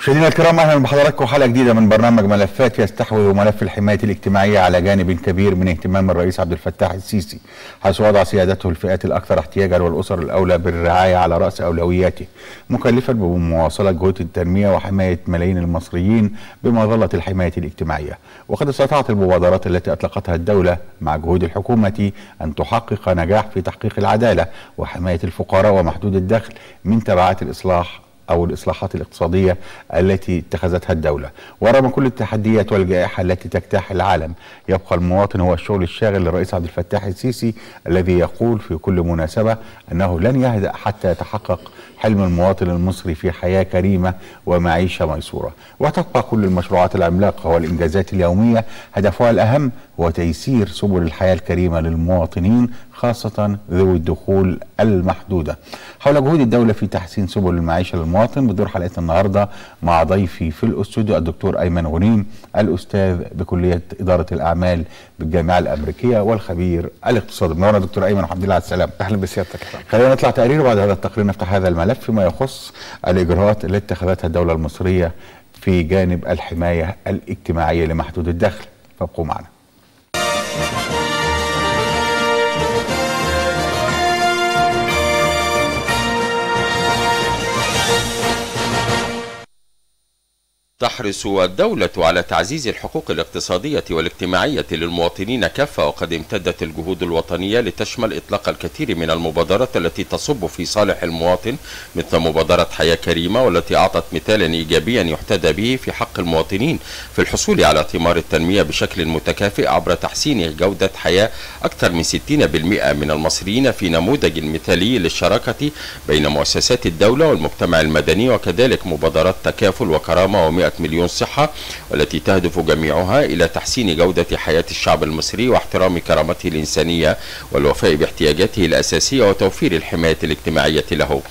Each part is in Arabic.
مشاهدينا الكرام أهلا بحضراتكم حلقة جديدة من برنامج ملفات يستحوذ ملف الحماية الاجتماعية على جانب كبير من اهتمام الرئيس عبد الفتاح السيسي حيث وضع سيادته الفئات الأكثر احتياجا والأسر الأولى بالرعاية على رأس أولوياته مكلفا بمواصلة جهود التنمية وحماية ملايين المصريين بمظلة الحماية الاجتماعية. وقد استطاعت المبادرات التي أطلقتها الدولة مع جهود الحكومة أن تحقق نجاح في تحقيق العدالة وحماية الفقراء ومحدود الدخل من تبعات الإصلاح أو الإصلاحات الاقتصادية التي اتخذتها الدولة. ورغم كل التحديات والجائحة التي تجتاح العالم يبقى المواطن هو الشغل الشاغل للرئيس عبد الفتاح السيسي الذي يقول في كل مناسبة أنه لن يهدأ حتى يتحقق حلم المواطن المصري في حياة كريمة ومعيشة ميسورة. وتبقى كل المشروعات العملاقة والإنجازات اليومية هدفها الأهم هو تيسير سبل الحياة الكريمة للمواطنين خاصة ذوي الدخول المحدودة. حول جهود الدولة في تحسين سبل المعيشة للمواطن بدور حلقه النهارده مع ضيفي في الاستوديو الدكتور أيمن غنيم الأستاذ بكلية إدارة الأعمال بالجامعة الأمريكية والخبير الاقتصادي. منورنا دكتور أيمن والحمد لله على السلامة. أهلا بسيادتك خلينا نطلع تقرير وبعد هذا التقرير نفتح هذا الملف فيما يخص الإجراءات التي اتخذتها الدولة المصرية في جانب الحماية الاجتماعية لمحدود الدخل فابقوا معنا. تحرص الدولة على تعزيز الحقوق الاقتصادية والاجتماعية للمواطنين كافة وقد امتدت الجهود الوطنية لتشمل إطلاق الكثير من المبادرات التي تصب في صالح المواطن مثل مبادرة حياة كريمة والتي أعطت مثالا إيجابيا يحتذى به في حق المواطنين في الحصول على ثمار التنمية بشكل متكافئ عبر تحسين جودة حياة أكثر من 60% من المصريين في نموذج مثالي للشراكة بين مؤسسات الدولة والمجتمع المدني وكذلك مبادرات تكافل وكرامة و100 مليون صحة والتي تهدف جميعها إلى تحسين جودة حياة الشعب المصري واحترام كرامته الإنسانية والوفاء باحتياجاته الأساسية وتوفير الحماية الاجتماعية له.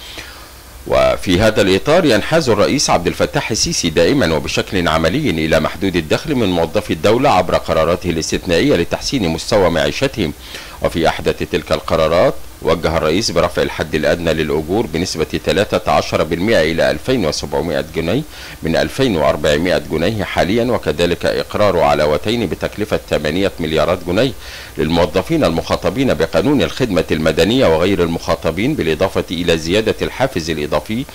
وفي هذا الإطار ينحاز الرئيس عبد الفتاح السيسي دائما وبشكل عملي إلى محدود الدخل من موظفي الدولة عبر قراراته الاستثنائية لتحسين مستوى معيشتهم. وفي أحدث تلك القرارات وجه الرئيس برفع الحد الأدنى للأجور بنسبة 13% إلى 2700 جنيه من 2400 جنيه حاليا وكذلك إقرار علاوتين بتكلفة 8 مليارات جنيه للموظفين المخاطبين بقانون الخدمة المدنية وغير المخاطبين بالإضافة إلى زيادة الحافز الإضافي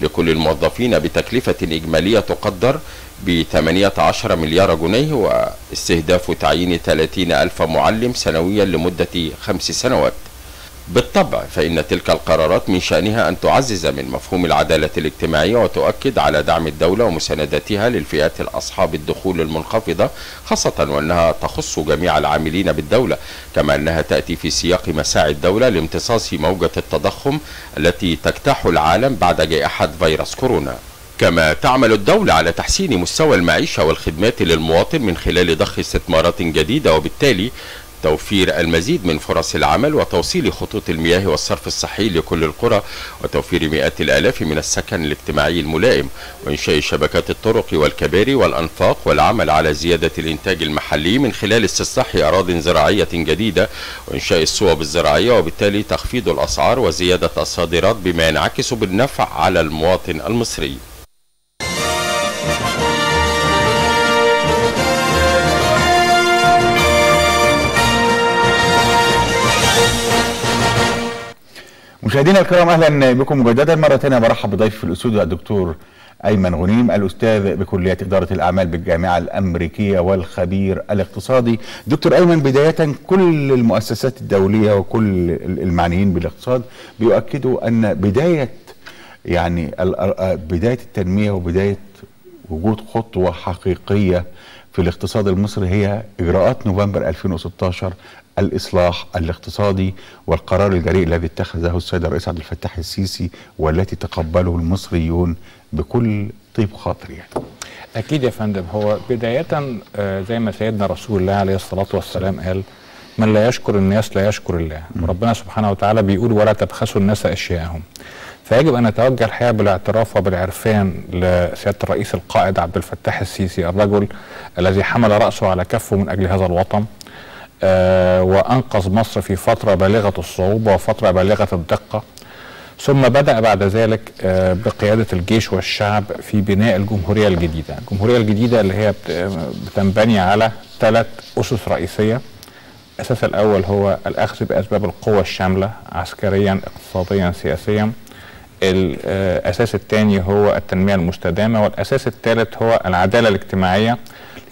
لكل الموظفين بتكلفة إجمالية تقدر ب 18 مليار جنيه واستهداف تعيين 30 ألف معلم سنويا لمدة خمس سنوات. بالطبع فإن تلك القرارات من شأنها أن تعزز من مفهوم العدالة الاجتماعية وتؤكد على دعم الدولة ومساندتها للفئات الأصحاب الدخول المنخفضة خاصة وأنها تخص جميع العاملين بالدولة كما أنها تأتي في سياق مساعي الدولة لامتصاص موجة التضخم التي تجتاح العالم بعد جائحة فيروس كورونا. كما تعمل الدولة على تحسين مستوى المعيشة والخدمات للمواطن من خلال ضخ استثمارات جديدة وبالتالي توفير المزيد من فرص العمل وتوصيل خطوط المياه والصرف الصحي لكل القرى وتوفير مئات الآلاف من السكن الاجتماعي الملائم وإنشاء شبكات الطرق والكباري والأنفاق والعمل على زيادة الإنتاج المحلي من خلال استصلاح أراض زراعية جديدة وإنشاء الصوب الزراعية وبالتالي تخفيض الأسعار وزيادة الصادرات بما ينعكس بالنفع على المواطن المصري. مشاهدينا الكرام أهلا بكم مجددا مرة ثانية. برحب بضيف في الأستوديو الدكتور أيمن غنيم الأستاذ بكلية إدارة الأعمال بالجامعة الأمريكية والخبير الاقتصادي. دكتور أيمن بداية كل المؤسسات الدولية وكل المعنيين بالاقتصاد بيؤكدوا أن بداية يعني بداية التنمية وبداية وجود خطوة حقيقية في الاقتصاد المصري هي إجراءات نوفمبر 2016 الإصلاح الاقتصادي والقرار الجريء الذي اتخذه السيد الرئيس عبد الفتاح السيسي والتي تقبله المصريون بكل طيب خاطر يعني. أكيد يا فندم. هو بداية زي ما سيدنا رسول الله عليه الصلاة والسلام قال من لا يشكر الناس لا يشكر الله. وربنا سبحانه وتعالى بيقول ولا تبخسوا الناس أشياءهم. فيجب أن نتوجه الحقيقة بالاعتراف وبالعرفان لسيادة الرئيس القائد عبد الفتاح السيسي الرجل الذي حمل رأسه على كفه من أجل هذا الوطن. آه وأنقذ مصر في فترة بالغة الصعوبة وفترة بالغة الدقة. ثم بدأ بعد ذلك آه، بقيادة الجيش والشعب في بناء الجمهورية الجديدة. الجمهورية الجديدة اللي هي بت- بتنبني على ثلاث أسس رئيسية. الأساس الأول هو الأخذ بأسباب القوة الشاملة عسكريا اقتصاديا سياسيا. الأساس الثاني هو التنمية المستدامة والأساس الثالث هو العدالة الاجتماعية.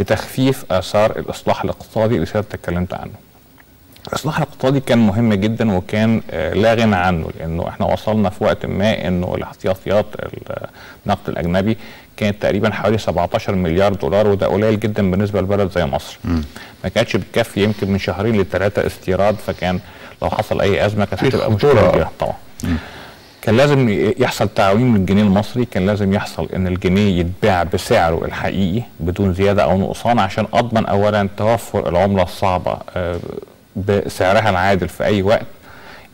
لتخفيف آثار الإصلاح الاقتصادي اللي سيادتك اتكلمت عنه. الإصلاح الاقتصادي كان مهم جدا وكان آه، لا غنى عنه لأنه إحنا وصلنا في وقت ما إنه الاحتياطيات النقد الأجنبي كانت تقريبا حوالي 17 مليار دولار وده قليل جدا بالنسبة لبلد زي مصر. ما كانتش بتكفي يمكن من شهرين لثلاثه استيراد فكان لو حصل أي أزمة كانت هتبقى. مشكلة طبعا. كان لازم يحصل تعويم للجنيه المصري كان لازم يحصل إن الجنيه يتباع بسعره الحقيقي بدون زيادة أو نقصان عشان أضمن اولا توفر العملة الصعبة آه، بسعرها العادل في أي وقت.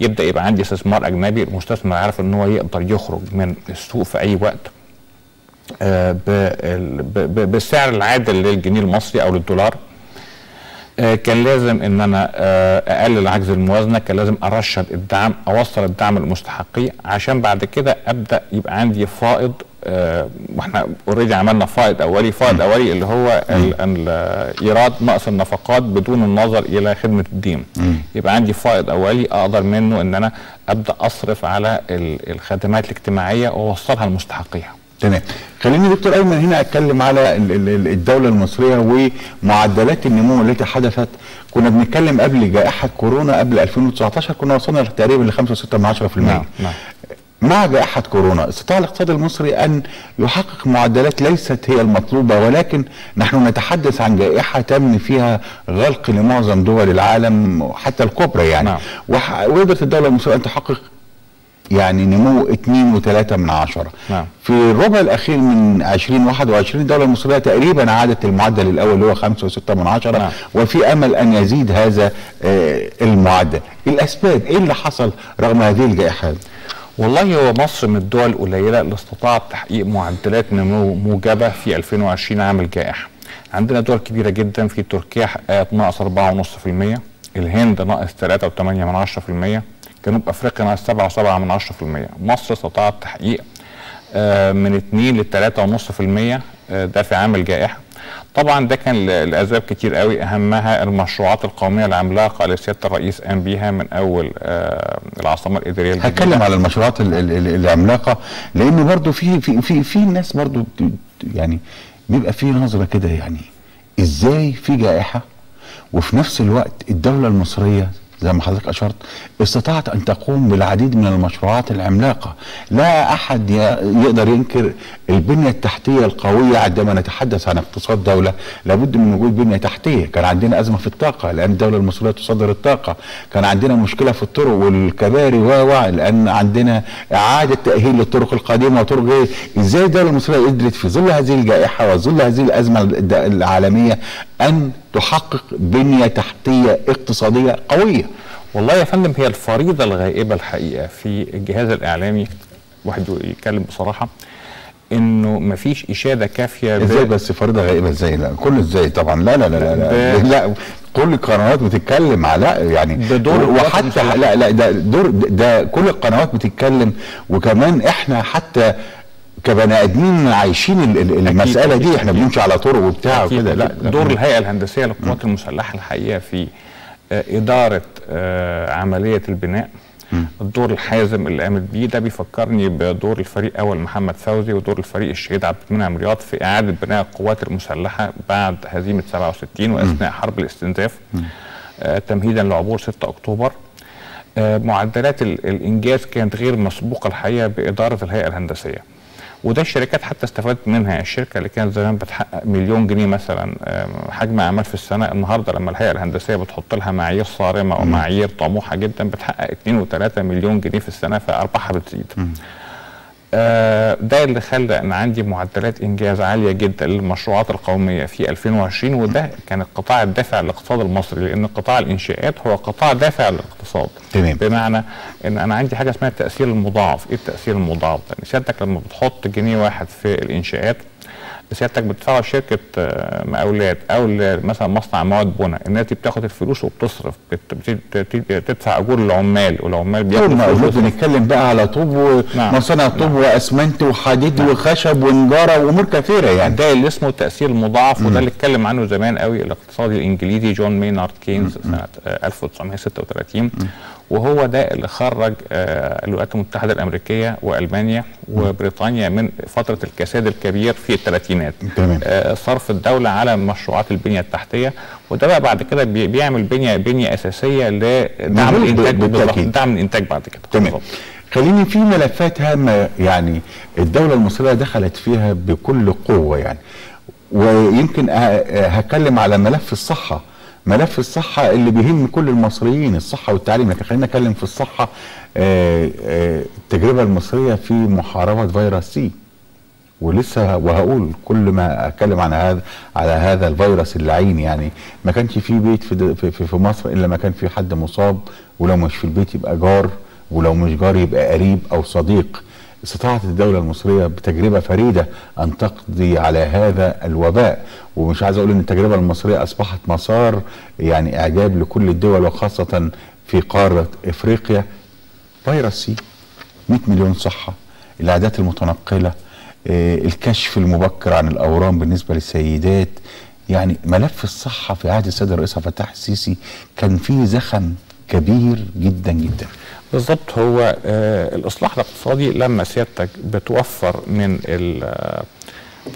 يبدأ يبقى عندي استثمار أجنبي المستثمر عارف إن هو يقدر يخرج من السوق في أي وقت آه، بالسعر العادل للجنيه المصري أو للدولار. كان لازم إن أنا آه، أقلل عجز الموازنة كان لازم أرشد الدعم أوصل الدعم للمستحقين عشان بعد كده أبدأ يبقى عندي فائض آه، وإحنا اوريدي عملنا فائض أولي فائض أولي اللي هو ال- ال- ايراد نقص النفقات بدون النظر إلى خدمة الدين. يبقى عندي فائض أولي أقدر منه إن أنا أبدأ أصرف على ال- الخدمات الاجتماعية وأوصلها لمستحقيها تمام. خليني دكتور ايمن هنا أتكلم على ال- ال- ال- الدولة المصرية ومعدلات النمو التي حدثت. كنا بنتكلم قبل جائحة كورونا قبل 2019 كنا وصلنا تقريبا ل 5.6% نعم نعم. مع جائحة كورونا استطاع الاقتصاد المصري أن يحقق معدلات ليست هي المطلوبة ولكن نحن نتحدث عن جائحة تم فيها غلق لمعظم دول العالم حتى الكبرى يعني. نعم. وقدرت الدولة المصرية أن تحقق يعني نمو 2 و3 من عشرة نعم. في الربع الأخير من 2021 الدولة المصرية تقريبا عادت المعدل الأول اللي هو 5 و6 من عشرة نعم. وفي أمل أن يزيد هذا آه، المعدل الأسباب إيه اللي حصل رغم هذه الجائحة والله هو مصر من الدول القليلة اللي استطاعت تحقيق معدلات نمو موجبة في 2020 عام الجائحة. عندنا دول كبيرة جدا في تركيا حققت ناقص 4.5%، الهند ناقص 3.8%، جنوب أفريقيا ناقص 7.7%، مصر استطاعت تحقيق آه، من 2 ل 3.5% آه، ده في عام الجائحة. طبعا ده كان لأسباب كتير قوي أهمها المشروعات القومية العملاقه اللي سيادة الرئيس قام بيها من أول آه، العاصمة الإدارية. هتكلم على المشروعات ال- ال- ال- العملاقه لأن برضو في في في, في ناس برضو يعني بيبقى في نظرة كده يعني إزاي في جائحة وفي نفس الوقت الدولة المصرية زي ما حضرتك أشرت استطاعت أن تقوم بالعديد من المشروعات العملاقة. لا أحد يقدر ينكر البنية التحتية القوية عندما نتحدث عن اقتصاد دولة. لابد من وجود بنية تحتية. كان عندنا أزمة في الطاقة لأن الدولة المصريه تصدر الطاقة. كان عندنا مشكلة في الطرق والكباري و لأن عندنا إعادة تأهيل للطرق القديمة وطرق غير. إزاي الدولة المصريه قدرت في ظل هذه الجائحة وظل هذه الأزمة العالمية أن تحقق بنية تحتية اقتصادية قوية. والله يا فندم هي الفريضة الغائبة الحقيقة في الجهاز الإعلامي واحد يتكلم بصراحة إنه مفيش إشادة كافية ب- إزاي بس فريضة غائبة؟ إزاي؟ لا كل إزاي؟ طبعا لا لا لا لا لا, لا كل القنوات بتتكلم على يعني بدور وحتى. لا لا ده دور ده كل القنوات بتتكلم. وكمان إحنا حتى كبني آدمين عايشين ال- ال- المسألة دي إحنا. بنمشي على طرق وبتاع وكده. لا. دور الهيئة الهندسية للقوات المسلحة الحقيقة في آه، إدارة آه، عملية البناء. الدور الحازم اللي قامت بيه ده بيفكرني بدور الفريق أول محمد فوزي ودور الفريق الشهيد عبد المنعم رياض في إعادة بناء القوات المسلحة بعد هزيمة 67 وأثناء حرب الاستنزاف آه تمهيدا لعبور 6 أكتوبر. معدلات ال- الإنجاز كانت غير مسبوقة الحقيقة بإدارة الهيئة الهندسية. وده الشركات حتى استفادت منها. الشركة اللي كانت زمان بتحقق مليون جنيه مثلا آم، حجم أعمال في السنة النهارده لما الهيئة الهندسية بتحط لها معايير صارمة ومعايير طموحة جدا بتحقق 2 و3 مليون جنيه في السنة فأرباحها بتزيد. آه، ده اللي خلى إن عندي معدلات إنجاز عالية جدا للمشروعات القومية في 2020 وده كان القطاع الدافع للاقتصاد المصري لأن قطاع الإنشاءات هو قطاع دافع للاقتصاد تمام. بمعنى إن أنا عندي حاجة اسمها التأثير المضاعف إيه التأثير المضاعف ده؟ سيادتك لما بتحط جنيه واحد في الإنشاءات سيادتك بتدفعه لشركه آه، مقاولات أو مثلا مصنع مواد بناء. الناس دي بتاخد الفلوس وبتصرف. بت- بت- بت- بتدفع أجور للعمال والعمال بياخدوا فلوس. بنتكلم بقى على طوب نعم. ومصانع طوب وأسمنت وحديد وخشب ونجارة وأمور كثيرة يعني. ده اللي اسمه التاثير المضاعف وده اللي اتكلم عنه زمان قوي الاقتصادي الإنجليزي جون مينارد كينز سنة آه، 1936 وهو ده اللي خرج آه، الولايات المتحدة الأمريكية وألمانيا وبريطانيا من فترة الكساد الكبير في الثلاثينات تمام. آه، صرف الدولة على مشروعات البنية التحتية وده بقى بعد كده بي- بيعمل بنية بنية أساسية لدعم الإنتاج بالتأكيد. دعم الإنتاج بعد كده. تمام. بالضبط. خليني في ملفات هامة يعني الدولة المصرية دخلت فيها بكل قوة يعني. ويمكن هتكلم على ملف الصحة. ملف الصحة اللي بيهم كل المصريين الصحة والتعليم. لكن خلينا نتكلم في الصحة آه، آه، التجربة المصرية في محاربة فيروس سي. ولسه وهقول كل ما أتكلم عن هذا على هذا الفيروس اللعين يعني. ما كانش في بيت في في, في, مصر إلا ما كان في حد مصاب ولو مش في البيت يبقى جار ولو مش جار يبقى قريب أو صديق. استطاعت الدولة المصرية بتجربة فريدة أن تقضي على هذا الوباء. ومش عايز أقول أن التجربة المصرية أصبحت مسار يعني إعجاب لكل الدول وخاصة في قارة إفريقيا. فيروس سي 100 مليون صحة العادات المتنقلة الكشف المبكر عن الأورام بالنسبة للسيدات. يعني ملف الصحة في عهد السيد الرئيس عبد الفتاح السيسي كان فيه زخم كبير جدا جدا. بالظبط هو آه الإصلاح الاقتصادي لما سيادتك بتوفر من آه،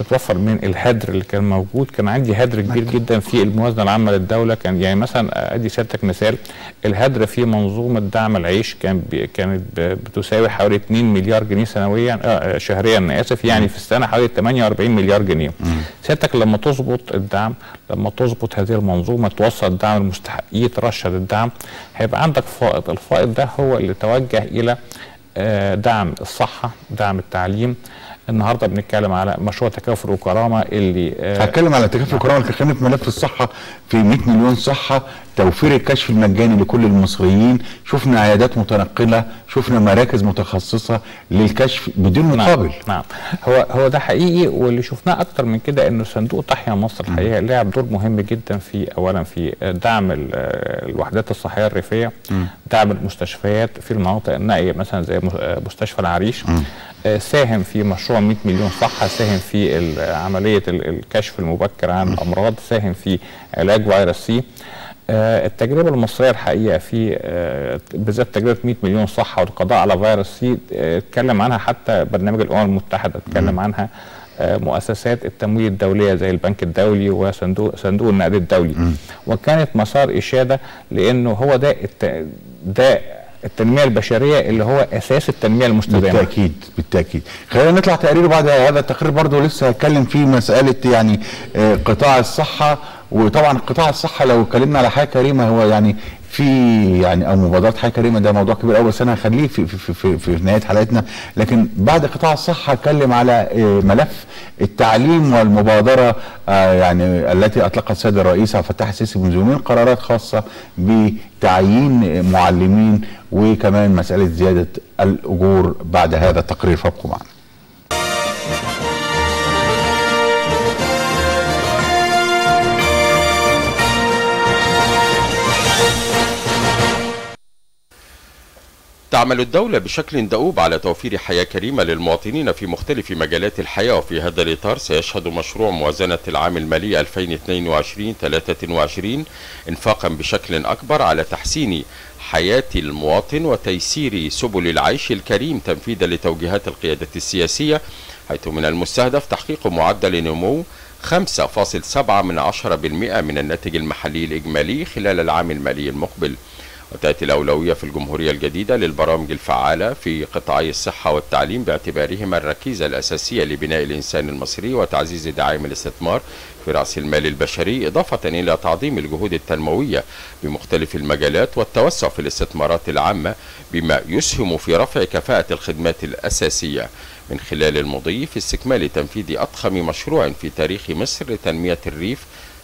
بتوفر من الهدر اللي كان موجود. كان عندي هدر كبير جدا في الموازنة العامة للدولة. كان يعني مثلا أدي سيادتك مثال. الهدر في منظومة دعم العيش كان بي كانت بتساوي حوالي 2 مليار جنيه سنويا آه شهريا أنا آسف يعني في السنة حوالي 48 مليار جنيه. سيادتك لما تظبط الدعم لما تظبط هذه المنظومة توصل الدعم للمستحقين ترشد الدعم هيبقى عندك فائض. الفائض ده هو اللي توجه إلى آه، دعم الصحة دعم التعليم النهارده بنتكلم على مشروع تكافل وكرامه اللي آه، هتكلم على تكافل الكرامة اللي في ملف الصحة في 100 مليون صحة توفير الكشف المجاني لكل المصريين شفنا عيادات متنقلة شفنا مراكز متخصصة للكشف بدون مقابل. نعم, نعم هو هو ده حقيقي واللي شفناه أكتر من كده إنه صندوق تحيا مصر الحقيقة لعب دور مهم جدا في اولا في دعم ال- الوحدات الصحية الريفية دعم المستشفيات في المناطق النائية مثلا زي مس- مستشفى العريش آه، ساهم في مشروع 100 مليون صحة ساهم في عملية ال- الكشف المبكر عن الامراض ساهم في علاج فيروس سي. آه، التجربة المصرية الحقيقة في آه، بالذات تجربة 100 مليون صحة والقضاء على فيروس سي آه، اتكلم عنها حتى برنامج الأمم المتحدة اتكلم عنها مؤسسات التمويل الدولية زي البنك الدولي وصندوق صندوق النقد الدولي. وكانت مسار إشادة لأنه هو ده الت... ده التنمية البشرية اللي هو أساس التنمية المستدامة. بالتأكيد بالتأكيد. خلينا نطلع تقرير بعد هذا التقرير برضه لسه هتكلم فيه مسألة يعني قطاع الصحة وطبعا قطاع الصحة لو اتكلمنا على حياه كريمة هو يعني في يعني أو مبادرات حياه كريمة ده موضوع كبير قوي بس أنا هخليه في في, في, في, نهاية حلقتنا. لكن بعد قطاع الصحة هتكلم على آه، ملف التعليم والمبادرة آه، يعني التي أطلقها السيد الرئيس عبد الفتاح السيسي منذ يومين قرارات خاصة بتعيين معلمين وكمان مسألة زيادة الأجور بعد هذا التقرير. فابقوا معنا. تعمل الدولة بشكل دؤوب على توفير حياة كريمة للمواطنين في مختلف مجالات الحياة. وفي هذا الإطار سيشهد مشروع موازنة العام المالي 2022-2023 إنفاقا بشكل أكبر على تحسين حياة المواطن وتيسير سبل العيش الكريم تنفيذا لتوجيهات القيادة السياسية حيث من المستهدف تحقيق معدل نمو 5.7 من 10% من الناتج المحلي الإجمالي خلال العام المالي المقبل. وتأتي الأولوية في الجمهورية الجديدة للبرامج الفعالة في قطاعي الصحة والتعليم باعتبارهما الركيزة الأساسية لبناء الإنسان المصري وتعزيز دعائم الاستثمار في رأس المال البشري إضافة إلى تعظيم الجهود التنموية بمختلف المجالات والتوسع في الاستثمارات العامة بما يسهم في رفع كفاءة الخدمات الأساسية. من خلال المضي في استكمال تنفيذ أضخم مشروع في تاريخ مصر لتنمية الريف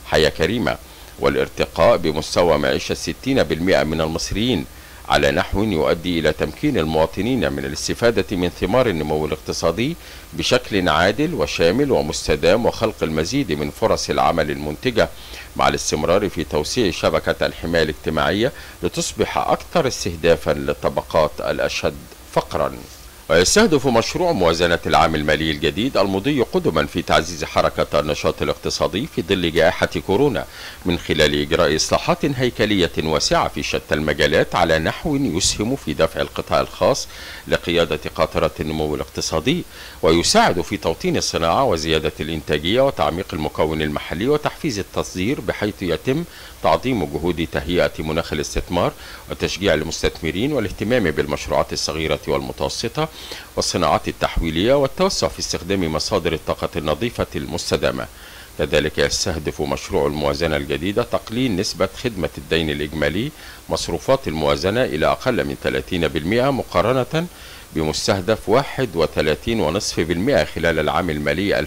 حياة كريمة. والارتقاء بمستوى معيشة 60% من المصريين على نحو يؤدي إلى تمكين المواطنين من الاستفادة من ثمار النمو الاقتصادي بشكل عادل وشامل ومستدام وخلق المزيد من فرص العمل المنتجة مع الاستمرار في توسيع شبكة الحماية الاجتماعية لتصبح أكثر استهدافا للطبقات الأشد فقرا. ويستهدف مشروع موازنة العام المالي الجديد المضي قدما في تعزيز حركة النشاط الاقتصادي في ظل جائحة كورونا من خلال إجراء إصلاحات هيكلية واسعة في شتى المجالات على نحو يسهم في دفع القطاع الخاص لقيادة قاطرة النمو الاقتصادي. ويساعد في توطين الصناعة وزيادة الإنتاجية وتعميق المكون المحلي وتحفيز التصدير بحيث يتم تعظيم جهود تهيئة مناخ الاستثمار وتشجيع المستثمرين والاهتمام بالمشروعات الصغيرة والمتوسطة والصناعات التحويلية والتوسع في استخدام مصادر الطاقة النظيفة المستدامة. كذلك يستهدف مشروع الموازنة الجديدة تقليل نسبة خدمة الدين الإجمالي مصروفات الموازنة إلى أقل من 30% مقارنة بمستهدف 31.5% خلال العام المالي 2021-2022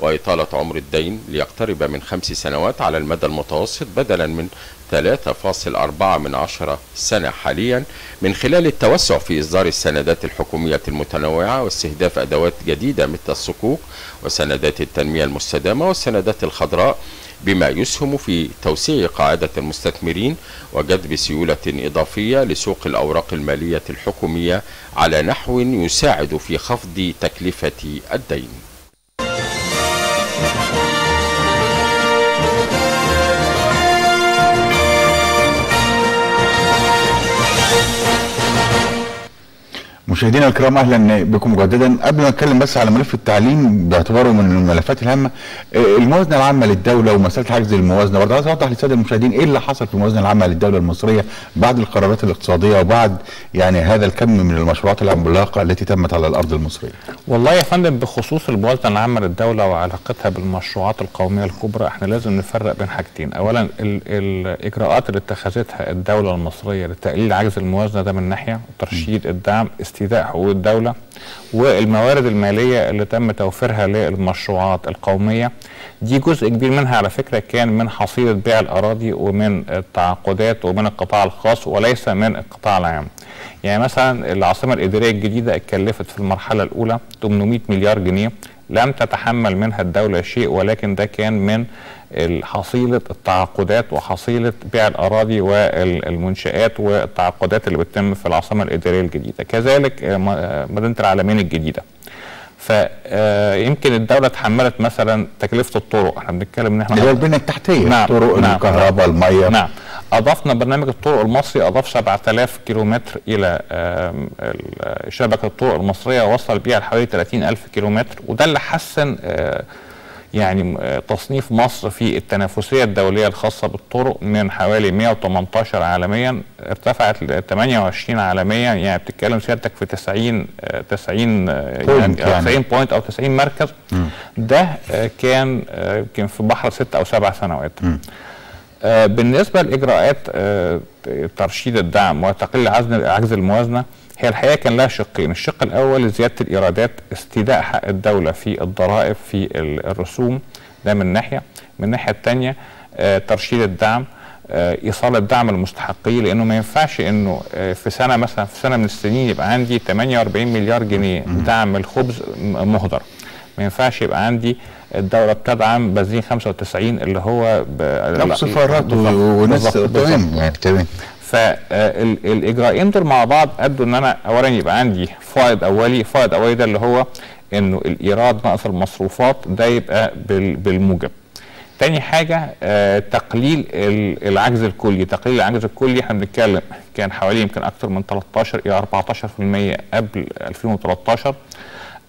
وإطالة عمر الدين ليقترب من خمس سنوات على المدى المتوسط بدلا من 3.4 من عشرة سنة حاليا. من خلال التوسع في إصدار السندات الحكومية المتنوعة واستهداف أدوات جديدة مثل الصكوك وسندات التنمية المستدامة والسندات الخضراء بما يسهم في توسيع قاعدة المستثمرين وجذب سيولة إضافية لسوق الأوراق المالية الحكومية على نحو يساعد في خفض تكلفة الدين. مشاهدينا الكرام أهلا بكم مجددا. قبل ما نتكلم بس على ملف التعليم باعتباره من الملفات الهامة آه، الموازنة العامة للدولة ومسألة حجز الموازنة. برضه عايز أوضح للسادة المشاهدين إيه اللي حصل في الموازنة العامة للدولة المصرية بعد القرارات الاقتصادية وبعد يعني هذا الكم من المشروعات العملاقة التي تمت على الأرض المصرية. والله يا فندم بخصوص الموازنة العامة للدولة وعلاقتها بالمشروعات القومية الكبرى إحنا لازم نفرق بين حاجتين، اولا ال- الإجراءات اللي اتخذتها الدولة المصرية لتقليل عجز الموازنة ده من ناحية وترشيد الدعم استيداء حقوق الدولة والموارد المالية اللي تم توفيرها للمشروعات القومية دي جزء كبير منها على فكرة كان من حصيلة بيع الأراضي ومن التعاقدات ومن القطاع الخاص وليس من القطاع العام. يعني مثلا العاصمة الإدارية الجديدة اتكلفت في المرحلة الأولى 800 مليار جنيه لم تتحمل منها الدولة شيء ولكن ده كان من حصيله التعاقدات وحصيلة بيع الأراضي والمنشآت والتعاقدات اللي بتتم في العاصمة الإدارية الجديدة. كذلك آه، آه، مدينة العالمين الجديدة. فيمكن الدولة تحملت مثلا تكلفة الطرق. إحنا بنتكلم إن إحنا اللي هو البنية التحتية نعم، الطرق نعم. الكهرباء المية. نعم. أضفنا برنامج الطرق المصري أضاف 7000 كيلومتر إلى شبكة الطرق المصرية وصل بيها لحوالي 30000 كيلومتر وده اللي حسن آه، يعني آه، تصنيف مصر في التنافسية الدولية الخاصة بالطرق من حوالي 118 عالميا ارتفعت ل 28 عالميا يعني بتتكلم سيادتك في 90 آه، 90 آه، Point يعني يعني. 90 بوينت أو 90 مركز. ده آه، كان آه، يمكن في بحر ست أو سبع سنوات. آه، بالنسبة لإجراءات آه، ترشيد الدعم وتقليل عجز الموازنة هي الحقيقة كان لها شقين، الشق الأول زيادة الإيرادات استيداء حق الدولة في الضرائب في ال- الرسوم ده من ناحية، من الناحيه الثانية ترشيد الدعم آه، إيصال الدعم للمستحقين لأنه ما ينفعش إنه آه، في سنة مثلا في سنة من السنين يبقى عندي 48 مليار جنيه دعم الخبز مهدر. ما ينفعش يبقى عندي الدولة بتدعم بنزين 95 اللي هو ب... لا، وناس. تمام يعني تمام. فالاجراءين دول مع بعض. ادوا إن أنا اولا يبقى عندي فائض أولي. فائض أولي ده اللي هو إنه الإيراد ناقص المصروفات ده يبقى بال- بالموجب. تاني حاجة آه تقليل ال- العجز الكلي. تقليل العجز الكلي إحنا بنتكلم كان حوالي يمكن أكثر من 13 إلى 14% قبل 2013 آه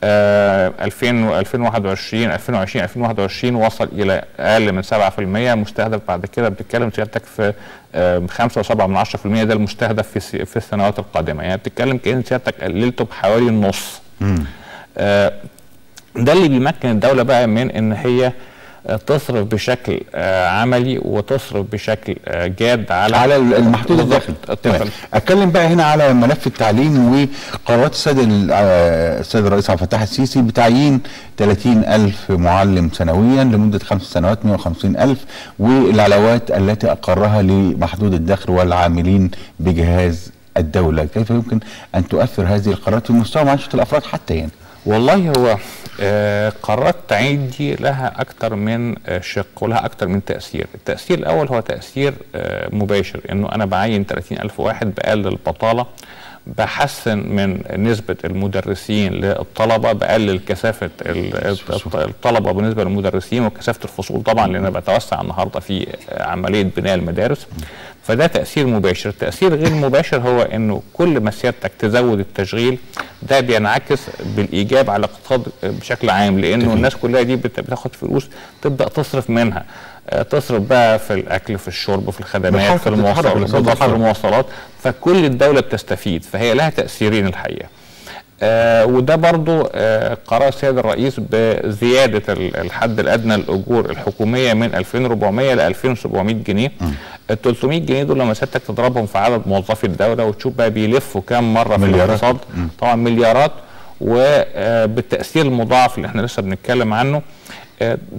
2000 2021 2020 2021 وصل إلى أقل من 7% مستهدف بعد كده بتتكلم سيادتك في آه 5.7 من 10% ده المستهدف في في السنوات القادمة. يعني بتتكلم كأن سيادتك قللته بحوالي النص. آه ده اللي بيمكن الدولة بقى من إن هي آه، تصرف بشكل آه، عملي وتصرف بشكل آه، جاد على على المحدود الداخلي تمام. الطفل اتكلم بقى هنا على ملف التعليم وقرارات السيد ال- آه، السيد الرئيس عبد الفتاح السيسي بتعيين 30 ألف معلم سنويا لمدة خمس سنوات 150 ألف والعلاوات التي أقرها لمحدود الدخل والعاملين بجهاز الدولة. كيف يمكن أن تؤثر هذه القرارات في مستوى معيشة الأفراد حتى يعني؟ والله هو قرارات التعيين دي لها أكتر من آه، شق ولها أكتر من تأثير. التأثير الأول هو تأثير آه، مباشر إنه أنا بعين 30 ألف واحد بقلل البطالة بحسن من نسبة المدرسين للطلبة بقلل كثافة ال- الطلبة بالنسبة للمدرسين وكثافة الفصول طبعا لأن بتوسع النهاردة في عملية بناء المدارس. فده تأثير مباشر. التأثير غير المباشر هو أنه كل ما سيادتك تزود التشغيل. ده بينعكس بالإيجاب على الاقتصاد بشكل عام لأنه الناس كلها دي بت- بتاخد فلوس تبدأ تصرف منها. تصرف بقى في الأكل في الشرب في الخدمات في المواصلات في. المواصلات فكل الدولة بتستفيد فهي لها تأثيرين الحقيقة. آه وده برضو آه قرار السيد الرئيس بزيادة ال- الحد الأدنى للأجور الحكومية من 2400 ل 2700 جنيه. ال 300 جنيه دول لما سيادتك تضربهم في عدد موظفي الدولة وتشوف بقى بيلفوا كام مرة في مليارات. الاقتصاد. طبعا مليارات. وبالتأثير المضاعف اللي إحنا لسه بنتكلم عنه. آه،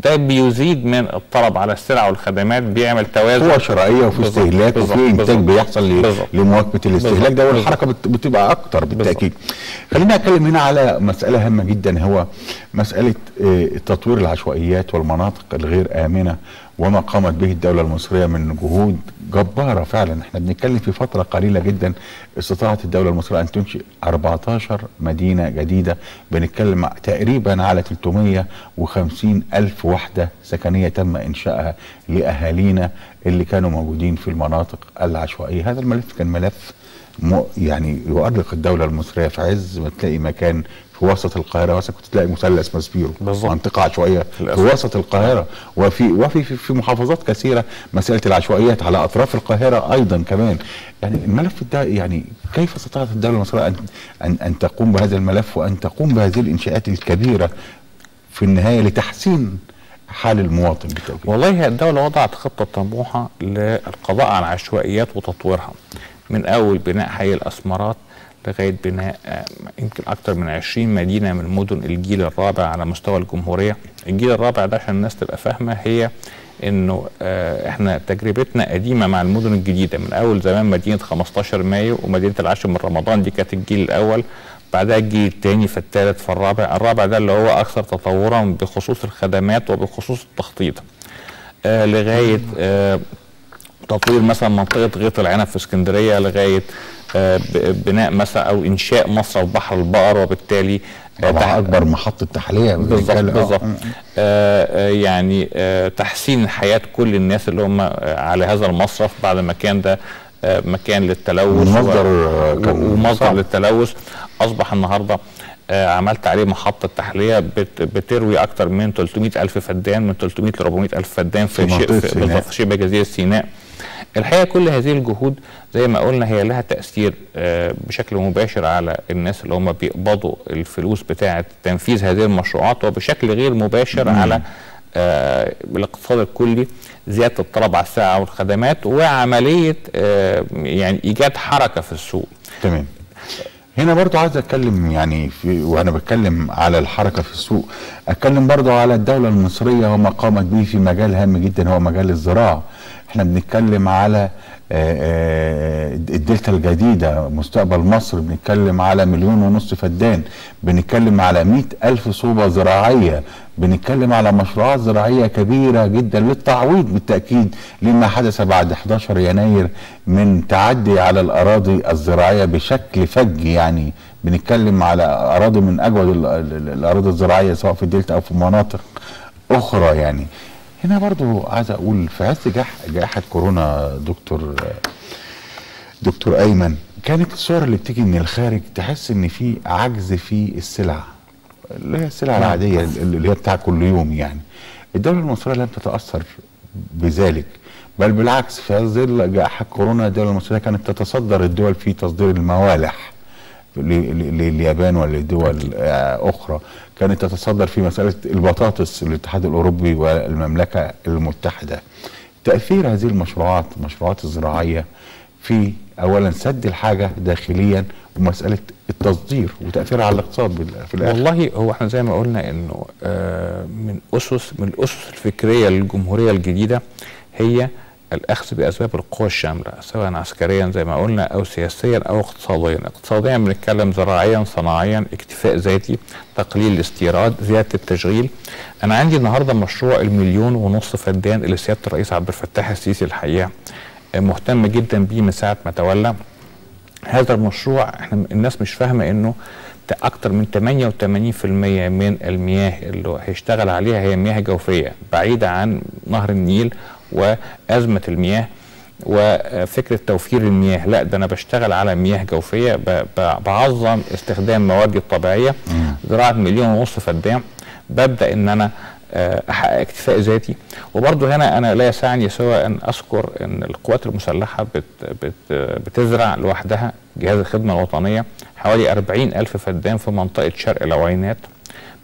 ده بيزيد من الطلب على السلع والخدمات بيعمل توازن قوة شرائية وفي استهلاك وفي إنتاج بيحصل ل- بالظبط. لمواكبة الاستهلاك ده والحركة بت- بتبقى أكتر بالتأكيد. خليني أتكلم هنا على مسألة هامة جدا هو مسألة آه، تطوير العشوائيات والمناطق الغير آمنة وما قامت به الدولة المصرية من جهود جبارة فعلا. إحنا بنتكلم في فترة قليلة جدا. استطاعت الدولة المصرية أن تنشئ 14 مدينة جديدة. بنتكلم تقريبا على 350 ألف وحدة سكنية تم إنشائها لأهالينا اللي كانوا موجودين في المناطق العشوائية. هذا الملف كان ملف. يعني يؤرق الدولة المصرية في عز ما تلاقي مكان في وسط القاهرة. مثلا كنت تلاقي مثلث مسبيرو بالظبط. منطقة عشوائية في. وسط القاهرة. وفي وفي في, في محافظات كثيرة مسألة العشوائيات على أطراف القاهرة أيضا كمان. يعني الملف ده يعني كيف استطاعت الدولة المصرية أن أن أن تقوم بهذا الملف وأن تقوم بهذه الإنشاءات الكبيرة في النهاية لتحسين حال المواطن بالتأكيد والله هي الدولة وضعت خطة طموحة للقضاء على العشوائيات وتطويرها. من أول بناء حي الأسمرات لغاية بناء آه، يمكن أكثر من 20 مدينة من مدن الجيل الرابع على مستوى الجمهورية. الجيل الرابع ده عشان الناس تبقى فاهمة هي إنه آه إحنا تجربتنا قديمة مع المدن الجديدة. من أول زمان مدينة 15 مايو ومدينة العاشر من رمضان دي كانت الجيل الأول. بعدها الجيل الثاني فالثالث فالرابع الرابع ده اللي هو أكثر تطورا بخصوص الخدمات وبخصوص التخطيط. آه لغاية آه تطوير مثلا منطقة غيط العنب في اسكندرية لغاية آه بناء مثلا أو إنشاء مصرف بحر البقر وبالتالي آه طبعا أكبر محطة تحلية بالظبط بالظبط. آه. يعني آه تحسين حياة كل الناس اللي هم على هذا المصرف بعد ما كان ده آه مكان للتلوث ومصدر، و- ومصدر. للتلوث. أصبح النهارده آه عملت عليه محطة تحلية بت بتروي أكثر من 300 ألف فدان من 300 ل 400 ألف فدان في في, في, في شبه جزيرة سيناء. الحقيقة كل هذه الجهود زي ما قلنا هي لها تأثير آه، بشكل مباشر على الناس اللي هم بيقبضوا الفلوس بتاعة تنفيذ هذه المشروعات وبشكل غير مباشر على آه، الاقتصاد الكلي زيادة الطلب على السلع والخدمات وعملية آه، يعني إيجاد حركة في السوق. تمام. هنا برضو عايز أتكلم يعني في وأنا بتكلم على الحركة في السوق أتكلم برضو على الدولة المصرية وما قامت به في مجال هام جدا هو مجال الزراعة. إحنا بنتكلم على آه، آه، الدلتا الجديدة مستقبل مصر بنتكلم على مليون ونص فدان بنتكلم على مئة ألف صوبة زراعية بنتكلم على مشروعات زراعية كبيرة جدا للتعويض بالتأكيد لما حدث بعد 11 يناير من تعدي على الأراضي الزراعية بشكل فج يعني بنتكلم على أراضي من أجود ال- ال- الأراضي الزراعية سواء في الدلتا أو في مناطق أخرى يعني. هنا برضو عايز أقول في عز جح جائحة كورونا دكتور دكتور أيمن كانت الصور اللي بتيجي من الخارج تحس إن في عجز في السلع اللي هي السلع العادية اللي هي بتاع كل يوم يعني. الدولة المصرية لم تتأثر بذلك بل بالعكس في ظل جائحه كورونا الدولة المصرية كانت تتصدر الدول في تصدير الموالح لليابان ولدول آه، أخرى. كانت تتصدر في مسألة البطاطس الاتحاد الأوروبي والمملكة المتحدة. تأثير هذه المشروعات المشروعات الزراعية في اولا سد الحاجة داخليا ومسألة التصدير وتأثيرها على الاقتصاد في الآخر. والله هو إحنا زي ما قلنا إنه آه، من أسس من الأسس الفكرية للجمهورية الجديدة هي الأخذ بأسباب القوى الشاملة سواء عسكريا زي ما قلنا أو سياسيا أو اقتصاديا، اقتصاديا بنتكلم زراعيا صناعيا اكتفاء ذاتي تقليل الاستيراد زيادة التشغيل. أنا عندي النهارده مشروع المليون ونص فدان اللي سيادة الرئيس عبد الفتاح السيسي الحقيقة آه، مهتم جدا بيه من ساعة ما تولى. هذا المشروع إحنا الناس مش فاهمة إنه أكتر من 88% من المياه اللي هيشتغل عليها هي مياه جوفية بعيدة عن نهر النيل وأزمة المياه وفكرة توفير المياه. لا ده أنا بشتغل على مياه ب- بعظم استخدام مواد الطبيعية. زراعة مليون ونص فدان. ببدأ إن أنا آه، أحقق اكتفاء ذاتي. وبرضه هنا أنا لا يسعني سوى أن أذكر إن القوات المسلحة بت بت بتزرع لوحدها جهاز الخدمة الوطنية حوالي 40 ألف فدان في منطقة شرق العوينات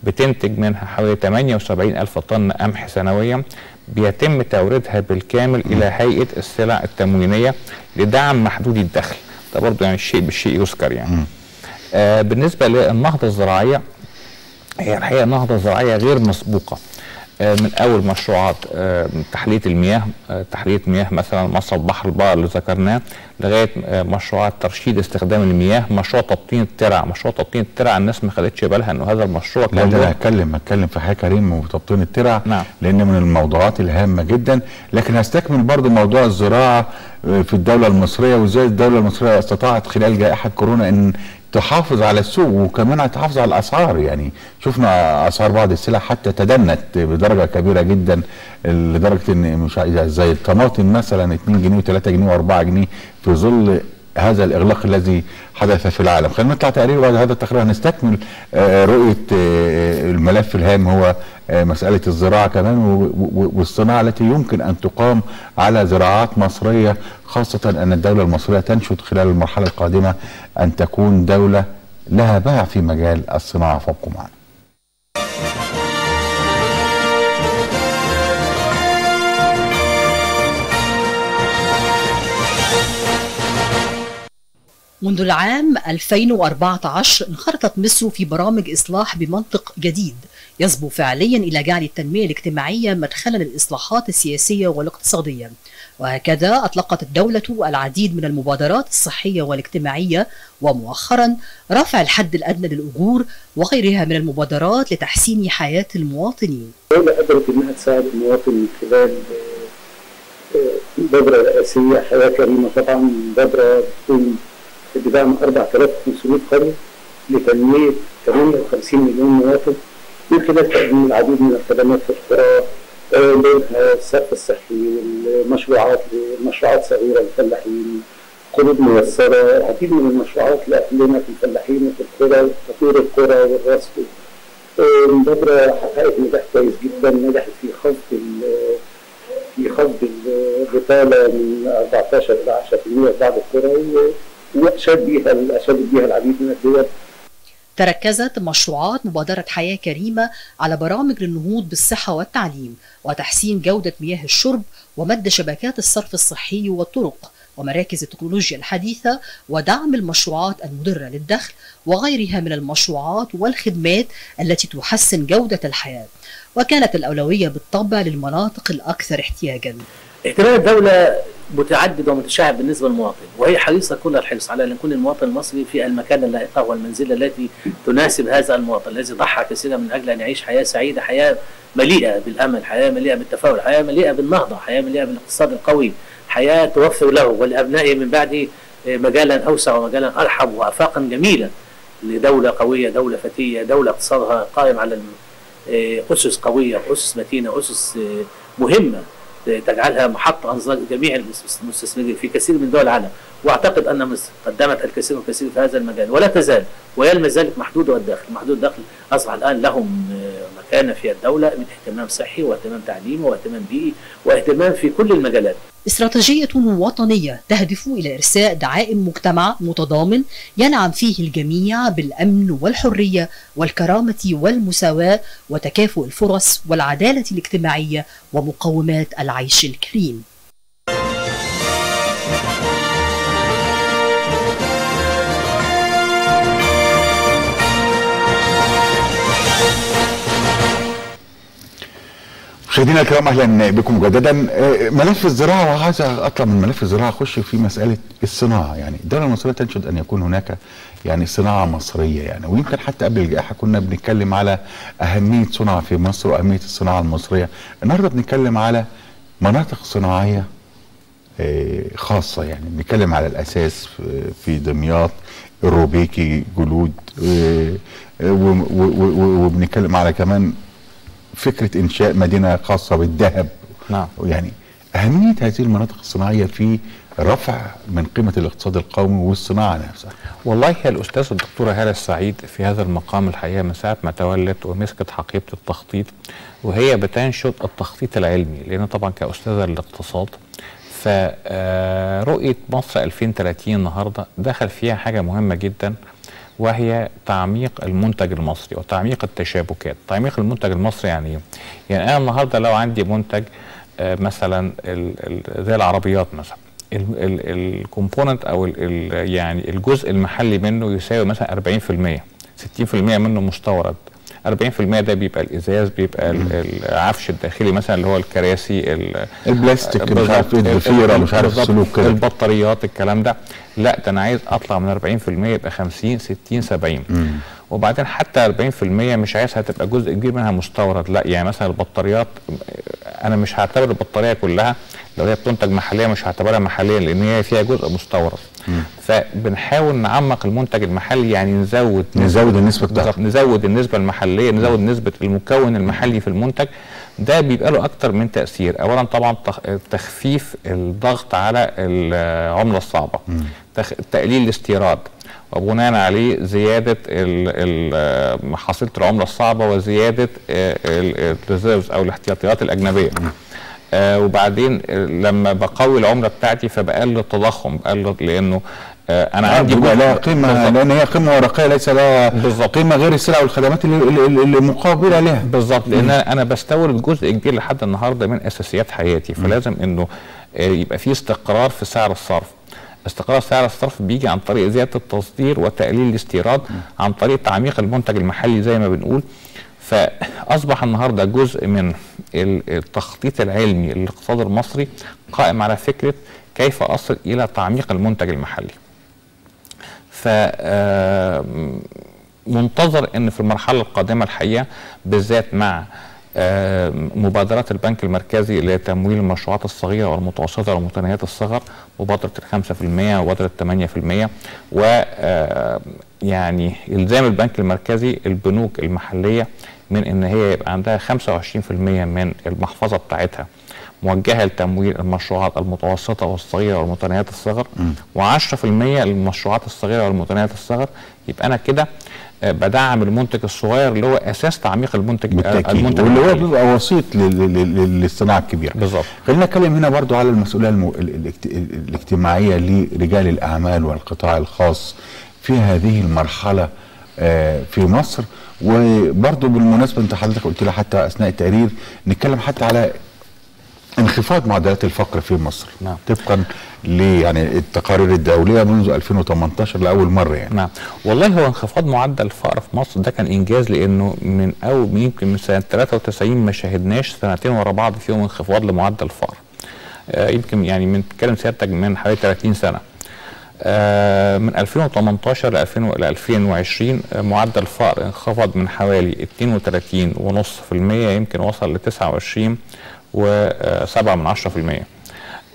بتنتج منها حوالي 78 ألف طن قمح سنويا بيتم توريدها بالكامل إلى هيئة السلع التموينية لدعم محدود الدخل. ده برضه يعني الشيء بالشيء يذكر يعني. آه بالنسبة للنهضة الزراعية هي الحقيقة نهضه زراعيه غير مسبوقة. من أول مشروعات آه، تحلية المياه آه، تحلية مياه مثلا مصب بحر البقر اللي ذكرناه لغاية آه، مشروعات ترشيد استخدام المياه مشروع تبطين الترع مشروع تبطين الترع الناس ما خدتش بالها إنه هذا المشروع لا كان له- أنا هتكلم هتكلم في حاجة كريم وتبطين الترع نعم. لأن من الموضوعات الهامة جدا لكن هستكمل برضو موضوع الزراعة آه، في الدولة المصرية وإزاي الدولة المصرية استطاعت خلال جائحة كورونا إن تحافظ على السوق وكمان تحافظ على الأسعار. يعني شفنا أسعار بعض السلع حتى تدنت بدرجة كبيرة جدا لدرجة إن مش زي الطماطم مثلا 2 جنيه و3 جنيه و4 جنيه في ظل هذا الإغلاق الذي حدث في العالم. خلينا نطلع تقرير بعد هذا التقرير. هنستكمل آه، رؤية آه، الملف الهام هو آه، مسألة الزراعة كمان والصناعة التي يمكن أن تقام على زراعات مصرية خاصة أن الدولة المصرية تنشد خلال المرحلة القادمة أن تكون دولة لها باع في مجال الصناعة. فابقوا معنا. منذ العام 2014 انخرطت مصر في برامج إصلاح بمنطق جديد يصبو فعليا إلى جعل التنمية الاجتماعية مدخلا للإصلاحات السياسية والاقتصادية. وهكذا أطلقت الدولة العديد من المبادرات الصحية والاجتماعية ومؤخرا رفع الحد الأدنى للأجور وغيرها من المبادرات لتحسين حياة المواطنين. الدولة قدرت إنها تساعد المواطن من خلال آه، آه، مبادرة رئاسية حياة كريمة. طبعا مبادرة بدعم 4500 قرية لتنمية 58 مليون مواطن من خلال تقديم العديد من الخدمات في القرى منها الصرف الصحي والمشروعات مشروعات صغيرة للفلاحين قروض ميسرة العديد من المشروعات لأهلنا في الفلاحين وفي القرى تطوير القرى والرصف المبادرة حققت نجاح كويس جدا نجحت في خفض في خفض البطالة من 14 إلى 10% في بعض القرى. وأشاد بها أشادت بها العديد من الدول. تركزت مشروعات مبادرة حياة كريمة على برامج للنهوض بالصحة والتعليم وتحسين جودة مياه الشرب ومد شبكات الصرف الصحي والطرق ومراكز التكنولوجيا الحديثة ودعم المشروعات المدرة للدخل وغيرها من المشروعات والخدمات التي تحسن جودة الحياة. وكانت الأولوية بالطبع للمناطق الأكثر احتياجاً. اهتمام الدولة متعدد ومتشعب بالنسبة للمواطن وهي حريصة كل الحرص على أن يكون المواطن المصري في المكان اللائقة والمنزلة التي تناسب هذا المواطن الذي ضحى كثيرا من أجل أن يعيش حياة سعيدة حياة مليئة بالأمل حياة مليئة بالتفاؤل حياة مليئة بالنهضة حياة مليئة بالاقتصاد القوي حياة توفر له ولأبنائه من بعده مجالا أوسع ومجالا أرحب وآفاقا جميلة لدولة قوية دولة فتية دولة اقتصادها قائم على الم- أسس قوية أسس متينة أسس مهمة. تجعلها محط انظار جميع المستثمرين في كثير من دول العالم. واعتقد أن مصر قدمت الكثير والكثير في هذا المجال ولا تزال ويلمس ذلك محدود الدخل محدود الدخل أصبح الآن لهم كان فيها الدولة من اهتمام صحي واهتمام تعليمي واهتمام بيئي واهتمام في كل المجالات. استراتيجية وطنية تهدف إلى إرساء دعائم مجتمع متضامن ينعم فيه الجميع بالأمن والحرية والكرامة والمساواة وتكافؤ الفرص والعدالة الاجتماعية ومقومات العيش الكريم. مشاهدينا الكرام أهلا بكم مجددا آه، ملف الزراعة وعايز اطلع من ملف الزراعة أخش في مسألة الصناعة. يعني الدولة المصرية تنشد أن يكون هناك يعني صناعة مصرية يعني. ويمكن حتى قبل الجائحة كنا بنتكلم على أهمية صناعة في مصر وأهمية الصناعة المصرية. النهارده بنتكلم على مناطق صناعية آه، خاصة يعني. بنتكلم على الأساس في- دمياط الروبيكي جلود آه، وبنتكلم على كمان فكرة إنشاء مدينة خاصة بالذهب نعم. يعني أهمية هذه المناطق الصناعية في رفع من قيمة الاقتصاد القومي والصناعة نفسها والله هي الأستاذة الدكتورة هالة السعيد في هذا المقام الحقيقة من ساعة ما تولت ومسكت حقيبة التخطيط وهي بتنشد التخطيط العلمي لأن طبعا كأستاذة الاقتصاد فرؤية مصر 2030 النهاردة دخل فيها حاجة مهمة جدا وهي تعميق المنتج المصري وتعميق التشابكات تعميق المنتج المصري يعني إيه؟ يعني أنا النهارده لو عندي منتج آه، مثلا زي العربيات مثلا ال component أو ال ال يعني الجزء المحلي منه يساوي مثلا 40% 60% منه مستورد 40% ده بيبقى الإزاز بيبقى ال- العفش الداخلي مثلا اللي هو الكراسي ال- البلاستيك مش. عارف الضفيره مش عارف. السلوك كده. البطاريات الكلام ده. لا ده أنا عايز أطلع من 40% يبقى 50 60 70 وبعدين حتى 40% مش عايزها تبقى جزء كبير منها مستورد. لا يعني مثلا البطاريات أنا مش هعتبر البطارية كلها لو هي بتنتج محليا مش هعتبرها محليا لأن هي فيها جزء مستورد. فبنحاول نعمق المنتج المحلي يعني نزود نزود النسبة بتاعته. نزود النسبة المحلية نزود نسبة المكون المحلي في المنتج. ده بيبقى له أكتر من تأثير. اولا طبعا تخ- تخفيف الضغط على العملة الصعبة. تخ- تقليل الاستيراد وبناء عليه زيادة ال- حصيله العملة الصعبة وزيادة الريزيرفز أو الاحتياطيات الأجنبية. آه وبعدين لما بقوي العملة بتاعتي فبقلل التضخم بقلل لأنه آه أنا عندي بيبقى جزء- لها قيمة. لأن هي قيمة ورقية ليس لها. قيمة غير السلع والخدمات اللي, اللي, مقابلة لها. بالظبط. لأن أنا بستورد جزء كبير لحد النهارده من أساسيات حياتي. فلازم إنه آه، يبقى في استقرار في سعر الصرف. استقرار سعر الصرف بيجي عن طريق زيادة التصدير وتقليل الاستيراد عن طريق تعميق المنتج المحلي زي ما بنقول. فأصبح النهارده جزء من ال- التخطيط العلمي للاقتصاد المصري قائم على فكرة كيف أصل إلى تعميق المنتج المحلي. ف منتظر إن في المرحلة القادمة الحقيقة بالذات مع مبادرات البنك المركزي لتمويل المشروعات الصغيرة والمتوسطة ومتناهيه الصغر مبادرة ال 5% ومبادره 8% و يعني إلزام البنك المركزي البنوك المحلية من إن هي يبقى عندها 25% من المحفظة بتاعتها موجهة لتمويل المشروعات المتوسطة والصغيرة والمتناهية الصغر و10% للمشروعات الصغيرة والمتناهية الصغر. يبقى أنا كده آه، بدعم المنتج الصغير اللي هو أساس تعميق المنتج بالتأكيد. المنتج واللي هو. بيبقى وسيط لل- لل- لل- للصناعة الكبيرة. بالظبط. خلينا نتكلم هنا برضو على المسؤولية الم... ال- الاجت... الاجتماعية لرجال الأعمال والقطاع الخاص في هذه المرحلة آه، في مصر. وبرضو بالمناسبة انت حضرتك قلت لي حتى أثناء التقرير نتكلم حتى على انخفاض معدلات الفقر في مصر. نعم. طبقا ل يعني التقارير الدولية منذ 2018 لأول مرة يعني. نعم. والله هو انخفاض معدل الفقر في مصر ده كان إنجاز لأنه من أو يمكن من سنة 93 ما شاهدناش سنتين ورا بعض فيهم انخفاض لمعدل الفقر. آه يمكن يعني من تتكلم سيادتك من حوالي 30 سنة. من 2018 ل 2000 ل 2020 آه، معدل الفقر انخفض من حوالي 32.5% يمكن وصل ل 29 و7 من 10%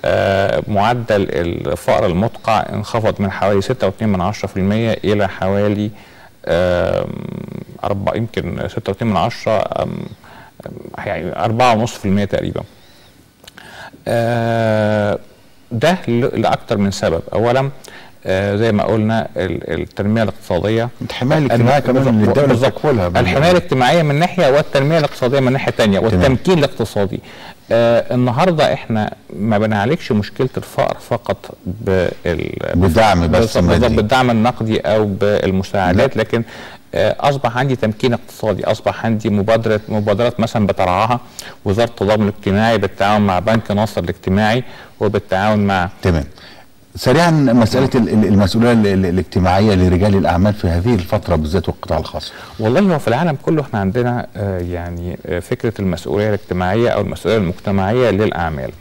آه، معدل الفقر المدقع انخفض من حوالي 6.2 من 10% إلى حوالي أربعة يمكن 6.2 من 10 آم، يعني 4.5% تقريبا. آه، ده ل- لأكتر من سبب. أولا آه زي ما قلنا ال- التنمية الاقتصادية. الحماية الاجتماعية كمان اللي الدولة بال- الحماية الاجتماعية من ناحية والتنمية الاقتصادية من ناحية ثانية والتمكين الاقتصادي. آه النهارده إحنا ما بنعالجش مشكلة الفقر فقط بال بدعم بس بالدعم النقدي أو بالمساعدات لكن أصبح عندي تمكين اقتصادي أصبح عندي مبادره مبادرات مثلا بترعاها وزارة التضامن الاجتماعي بالتعاون مع بنك ناصر الاجتماعي وبالتعاون مع تمام سريعا مسألة ال- ال- المسؤولية ال- ال- الاجتماعية لرجال الأعمال في هذه الفترة بالذات والقطاع الخاص والله هو في العالم كله إحنا عندنا آه، يعني آه، فكرة المسؤولية الاجتماعية أو المسؤولية المجتمعية للأعمال.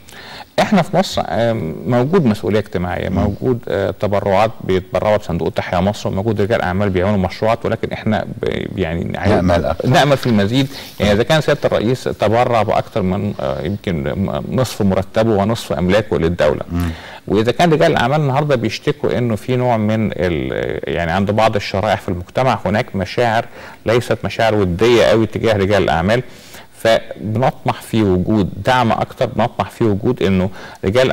إحنا في مصر آه، موجود مسؤولية اجتماعية، موجود آه، تبرعات بيتبرعوا بصندوق تحيا مصر، وموجود رجال أعمال بيعملوا مشروعات ولكن إحنا يعني. نامل في المزيد، يعني إذا كان سيادة الرئيس تبرع باكثر من آه، يمكن م- نصف مرتبه ونصف أملاكه للدولة. وإذا كان رجال الاعمال النهارده بيشتكوا إنه في نوع من ال- يعني عند بعض الشرائح في المجتمع هناك مشاعر ليست مشاعر ودية قوي تجاه رجال الاعمال فبنطمح في وجود دعم أكتر بنطمح في وجود إنه رجال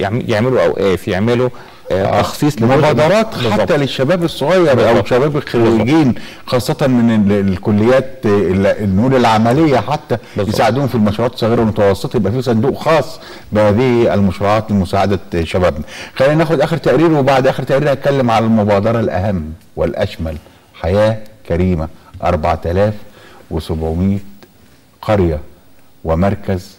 يعم- يعملوا أوقاف يعملوا آه، تخصيص لجزء- مبادرات بالظبط. حتى للشباب الصغير أو بالظبط. شباب الخريجين خاصة من ال- الكليات ال- نقول العملية حتى بالظبط. يساعدوهم في المشروعات الصغيرة والمتوسطة يبقى في صندوق خاص بهذه المشروعات لمساعدة شبابنا. خلينا ناخد آخر تقرير وبعد آخر تقرير هتكلم على المبادرة الأهم والأشمل حياة كريمة 4700 قرية ومركز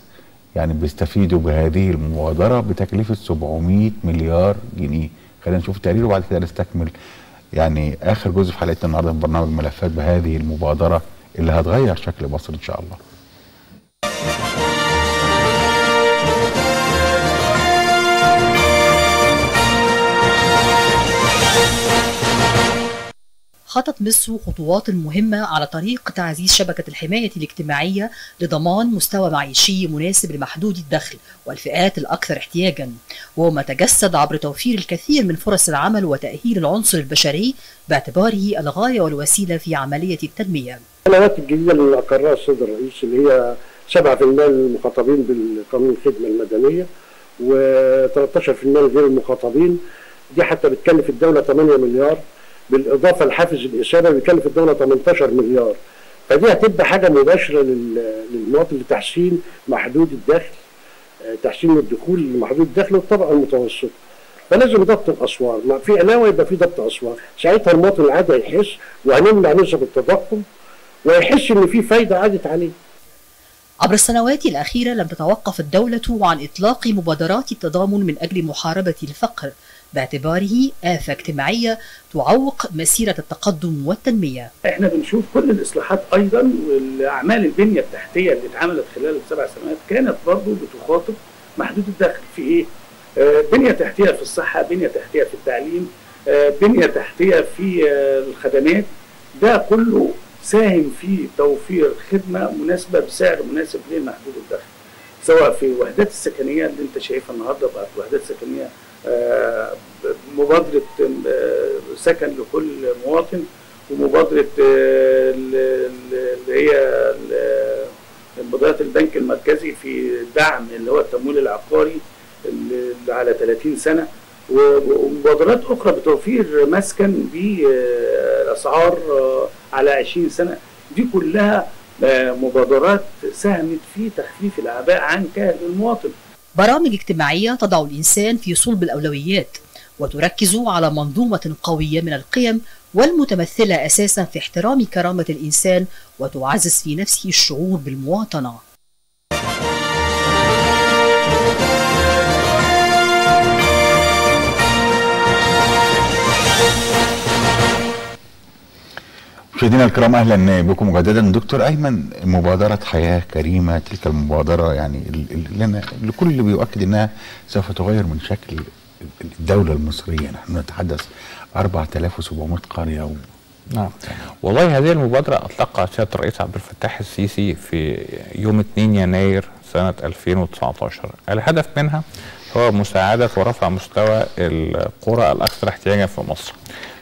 يعني بيستفيدوا بهذه المبادرة بتكلفة 700 مليار جنيه. خلينا نشوف التقرير وبعد كده نستكمل. يعني آخر جزء في حلقتنا النهاردة من برنامج ملفات بهذه المبادرة اللي هتغير شكل مصر إن شاء الله. خطت مصر خطوات مهمة على طريق تعزيز شبكة الحماية الاجتماعية لضمان مستوى معيشي مناسب لمحدودي الدخل والفئات الأكثر احتياجا. وهو ما تجسد عبر توفير الكثير من فرص العمل وتأهيل العنصر البشري باعتباره الغاية والوسيلة في عملية التنمية. القنوات الجديدة اللي اقرها السيد الرئيس اللي هي 7% المخاطبين بالقانون الخدمة المدنية و13% غير المخاطبين. دي حتى بتكلف الدولة 8 مليار بالإضافة لحافز الإشارة بيكلف الدولة 18 مليار. فدي هتبقى حاجة مباشرة لل- للمواطن لتحسين محدود الدخل آه، تحسين الدخول لمحدود الدخل والطبقة المتوسطة. فلازم ضبط الأسوار. ما في علاوة يبقى في ضبط أسوار. ساعتها المواطن العادي هيحس وهنمنع نسب التضخم ويحس إن في فايدة عادت عليه. عبر السنوات الأخيرة لم تتوقف الدولة عن إطلاق مبادرات التضامن من أجل محاربة الفقر. باعتباره آفة اجتماعية تعوق مسيرة التقدم والتنمية إحنا بنشوف كل الإصلاحات أيضا والأعمال البنية التحتية اللي اتعملت خلال السبع سنوات كانت برضه بتخاطب محدود الدخل في إيه؟ آه، بنية تحتية في الصحة، بنية تحتية في التعليم، آه، بنية تحتية في آه، الخدمات ده كله ساهم في توفير خدمة مناسبة بسعر مناسب لمحدود الدخل. سواء في الوحدات السكنية اللي أنت شايفها النهارده بقت وحدات سكنية آه، مبادره آه، سكن لكل مواطن ومبادرة آه، ال- ال- اللي هي ال- مبادرات البنك المركزي في دعم اللي هو التمويل العقاري اللي على 30 سنة. و- ومبادرات أخرى بتوفير مسكن باسعار على 20 سنة. دي كلها آه، مبادرات ساهمت في تخفيف الاعباء عن كاهل المواطن. برامج اجتماعية تضع الإنسان في صلب الأولويات وتركز على منظومة قوية من القيم والمتمثلة أساسا في احترام كرامة الإنسان وتعزز في نفسه الشعور بالمواطنة. مشاهدينا الكرام أهلا بكم مجددا. دكتور أيمن مبادرة حياة كريمة تلك المبادرة يعني اللي لكل اللي بيؤكد إنها سوف تغير من شكل الدولة المصرية. نحن نتحدث 4700 قرية و... نعم. والله هذه المبادرة أطلقها سيادة الرئيس عبد الفتاح السيسي في يوم 2 يناير سنة 2019 الهدف منها هو مساعدة ورفع مستوى القرى الأكثر احتياجا في مصر.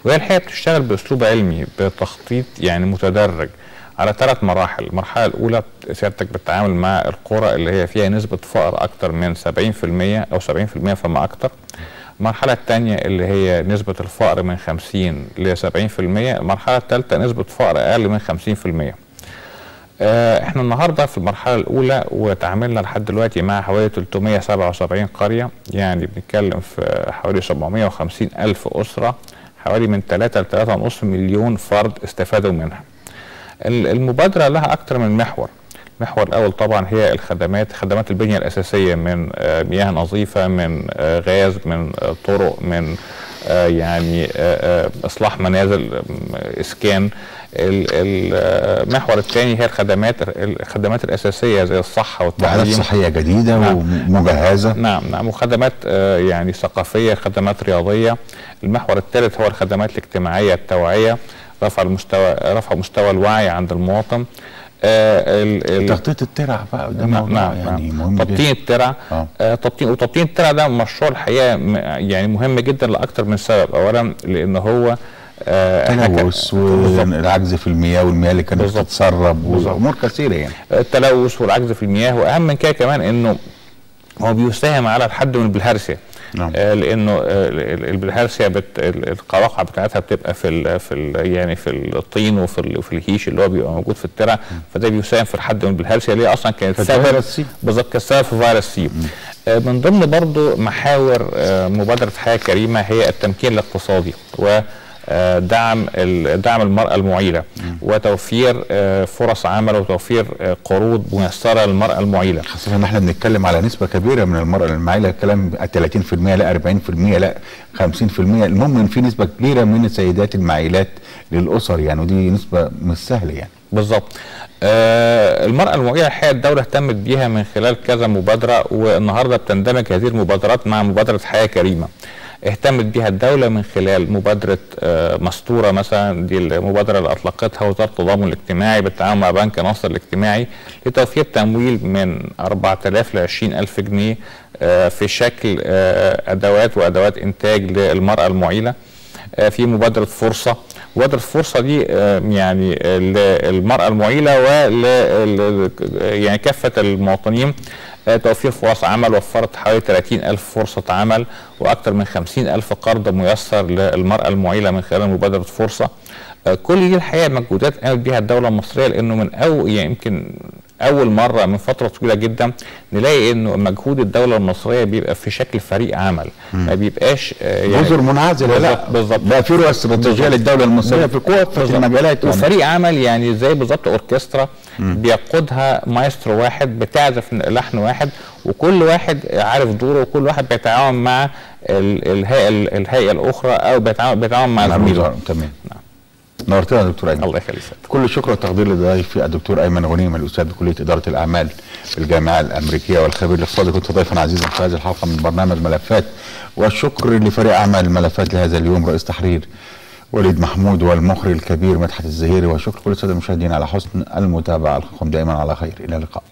وهي الحقيقة بتشتغل بأسلوب علمي بتخطيط يعني متدرج على ثلاث مراحل. المرحلة الأولى سيادتك بالتعامل مع القرى اللي هي فيها نسبة فقر أكثر من 70% أو 70% فما أكثر المرحلة الثانية اللي هي نسبة الفقر من 50 ل 70% المرحلة الثالثة نسبة فقر أقل من 50% آه، إحنا النهارده في المرحلة الأولى وتعاملنا لحد دلوقتي مع حوالي 377 قرية. يعني بنتكلم في حوالي 750 ألف أسرة حوالي من 3 ل 3.5 مليون فرد استفادوا منها. ال- المبادرة لها أكثر من محور. المحور الأول طبعا هي الخدمات خدمات البنية الأساسية من آه، مياه نظيفة من آه، غاز من آه، طرق من آه، يعني آه، آه، إصلاح منازل آه، إسكان. آه، المحور الثاني هي الخدمات الخدمات الأساسية زي الصحة والتعليم. صحية جديدة نعم. ومجهزة. نعم نعم. وخدمات آه، يعني ثقافية خدمات رياضية. المحور الثالث هو الخدمات الاجتماعية التوعية رفع المستوى رفع مستوى الوعي عند المواطن. آه، تخطيط الترع بقى ده نعم موضوع نعم يعني نعم. مهم تبطين الترع. آه. تبطين وتبطين الترع ده مشروع الحقيقة يعني مهم جدا لاكثر من سبب. اولا لأن هو تلوث بالظبط. والعجز في المياه والمياه اللي كانت. بتتسرب. وامور كثيرة يعني التلوث والعجز في المياه وأهم من كده كمان إنه هو بيساهم على الحد من البلهارسيا نعم. آه لإنه آه ال- ال- البلهارسيا بت ال- القواقع بتاعتها بتبقى في ال في ال يعني في الطين وفي ال وفي الهيش اللي هو بيبقى موجود في الترع فده بيساهم في الحد من البلهارسيا اللي هي أصلا كانت سبب فيروس سي. بالظبط كانت سبب في فيروس سي آه من ضمن برضو محاور آه مبادرة حياة كريمة هي التمكين الاقتصادي و آه، دعم ال- دعم المرأة المعيلة وتوفير آه، فرص عمل وتوفير آه، قروض ميسرة للمرأة المعيلة. خاصة إن إحنا بنتكلم على نسبة كبيرة من المرأة المعيلة الكلام 30% لا 40% لا 50% المهم إن في نسبة كبيرة من السيدات المعيلات للأسر يعني ودي نسبة مش سهلة يعني. بالظبط. آه المرأة المعيلة الحقيقة الدولة اهتمت بيها من خلال كذا مبادرة والنهاردة بتندمج هذه المبادرات مع مبادرة حياة كريمة. اهتمت بها الدولة من خلال مبادرة آه مستورة مثلا. دي المبادرة اللي أطلقتها وزارة التضامن الاجتماعي بالتعاون مع بنك ناصر الاجتماعي لتوفير تمويل من 4000 ل 20000 جنيه آه في شكل آه أدوات وأدوات إنتاج للمرأة المعيلة في مبادرة فرصة. مبادرة فرصة دي يعني للمرأة المعيلة ول يعني كافة المواطنين توفير فرص عمل وفرت حوالي 30 ألف فرصة عمل وأكثر من 50 ألف قرض ميسر للمرأة المعيلة من خلال مبادرة فرصة. آه، كل دي الحقيقة مجهودات قامت بها الدولة المصرية لأنه من أول يعني أول مرة من فترة طويلة جدا نلاقي إنه مجهود الدولة المصرية بيبقى في شكل فريق عمل ما بيبقاش آه، يعني جزر منعزلة لا. بالظبط- بقى في رؤى استراتيجية بالظبط. للدولة المصرية في كافة بالظبط. المجالات. يعني. وفريق عمل يعني زي بالظبط أوركسترا بيقودها مايسترو واحد بتعزف لحن واحد وكل واحد عارف دوره وكل واحد بيتعاون مع ال- الهيئة الهيئة الأخرى أو بيتعاون مع زميله. تمام. نورتنا يا دكتور أيمن. الله يخليك. كل الشكر والتقدير لضيفي الدكتور أيمن غنيم الأستاذ بكلية إدارة الأعمال في الجامعة الأمريكية والخبير الاقتصادي. كنت ضيفا عزيزا في هذه الحلقة من برنامج ملفات. والشكر لفريق أعمال الملفات لهذا اليوم رئيس تحرير وليد محمود والمخرج الكبير مدحت الزهيري. وشكر كل الساده المشاهدين على حسن المتابعة. ألقاكم دائما على خير. إلى اللقاء.